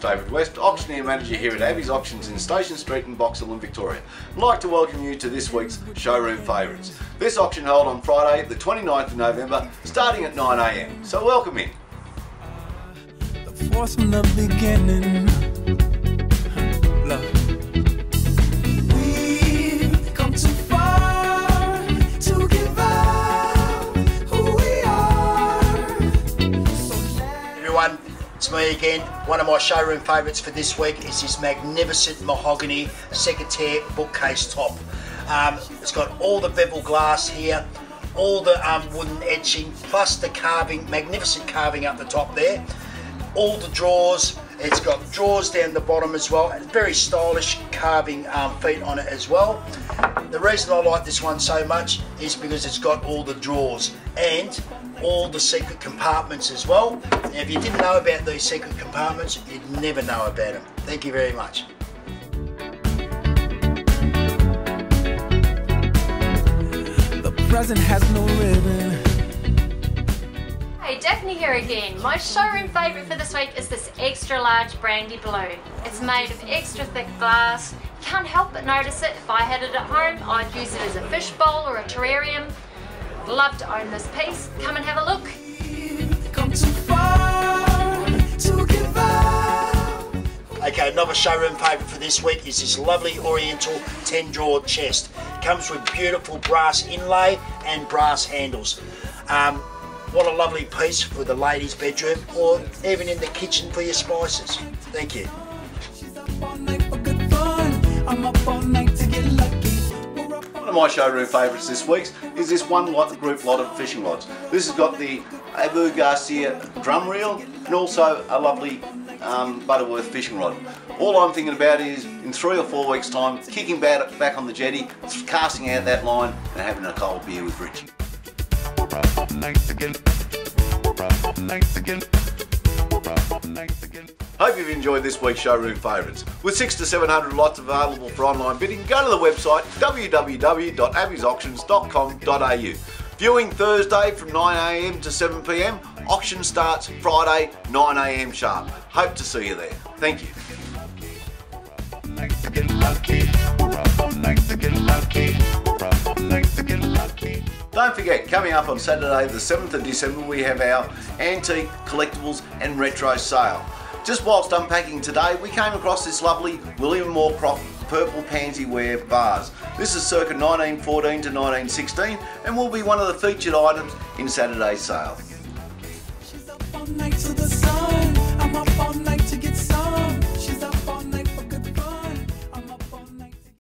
David West, auctioneer manager here at Abbeys Auctions in Station Street in Box Hill in Victoria. I'd like to welcome you to this week's showroom favourites. This auction held on Friday, the 29th of November, starting at 9am. So welcome in. Me again. One of my showroom favourites for this week is this magnificent mahogany secretaire bookcase top. Um, it's got all the bevel glass here, all the um, wooden etching, plus the carving, magnificent carving up the top there. All the drawers. It's got drawers down the bottom as well, and very stylish carving um, feet on it as well. The reason I like this one so much is because it's got all the drawers and all the secret compartments as well. Now, if you didn't know about these secret compartments, you'd never know about them. Thank you very much. the present has no ribbon. Daphne here again. My showroom favourite for this week is this extra large brandy blue. It's made of extra thick glass. You can't help but notice it. If I had it at home, I'd use it as a fish bowl or a terrarium. Love to own this piece. Come and have a look. Okay, another showroom favourite for this week is this lovely Oriental 10 drawer chest. Comes with beautiful brass inlay and brass handles. Um, what a lovely piece for the ladies' bedroom or even in the kitchen for your spices. Thank you. One of my showroom favourites this week is this one lot, group lot of fishing rods. This has got the Abu Garcia drum reel and also a lovely um, Butterworth fishing rod. All I'm thinking about is in three or four weeks time, kicking back, back on the jetty, casting out that line and having a cold beer with Richie. Hope you've enjoyed this week's showroom favourites. With six to seven hundred lots available for online bidding, go to the website www.abbeysauctions.com.au. Viewing Thursday from 9am to 7pm. Auction starts Friday 9am sharp. Hope to see you there. Thank you. Don't forget, coming up on Saturday the 7th of December we have our antique, collectibles and retro sale. Just whilst unpacking today we came across this lovely William Moorcroft purple pansy ware vase. This is circa 1914 to 1916 and will be one of the featured items in Saturday's sale.